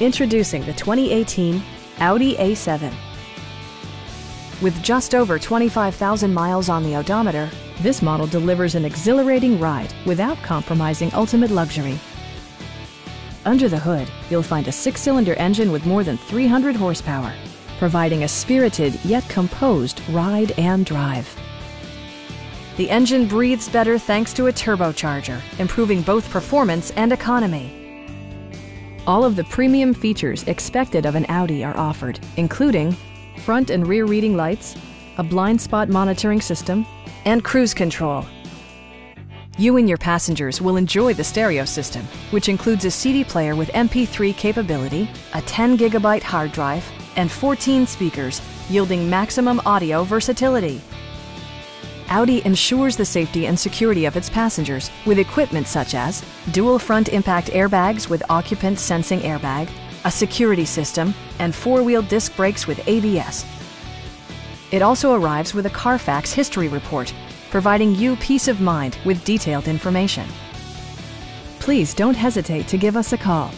Introducing the 2018 Audi A7. With just over 25,000 miles on the odometer, this model delivers an exhilarating ride without compromising ultimate luxury. Under the hood, you'll find a six-cylinder engine with more than 300 horsepower, providing a spirited yet composed ride and drive. The engine breathes better thanks to a turbocharger, improving both performance and economy. All of the premium features expected of an Audi are offered, including front and rear reading lights, a blind spot monitoring system, and cruise control. You and your passengers will enjoy the stereo system, which includes a CD player with MP3 capability, a 10 gigabyte hard drive, and 14 speakers, yielding maximum audio versatility. Audi ensures the safety and security of its passengers with equipment such as dual front impact airbags with occupant sensing airbag, a security system, and four-wheel disc brakes with ABS. It also arrives with a Carfax history report, providing you peace of mind with detailed information. Please don't hesitate to give us a call